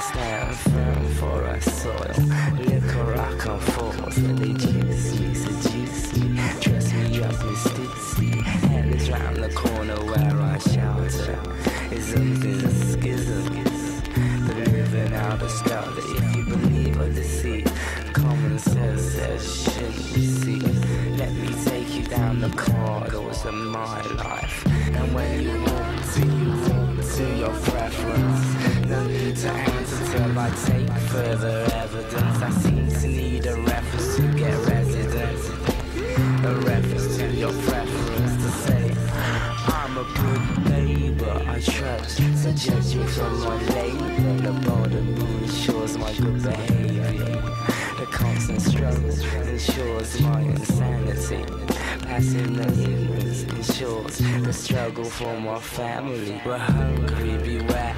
stand firm for our soil. Liquor rock and forth, they juice me, seduce me. Dress me up mysteriously. Hell is round the corner where I shelter. Is a schism. The living out of style if you believe or deceit, common sense says shouldn't you see. Let me take you down the corridors of my life. And when you walk to, you walk to your preference. No need to I take further evidence. I seem to need a reference to get residence. A reference to your preference to say, I'm a good neighbor, I trust. Judge me from my label. The border moon ensures my good behavior. The constant struggle ensures my insanity. Passing the ignorance ensures the struggle for my family. We're hungry, beware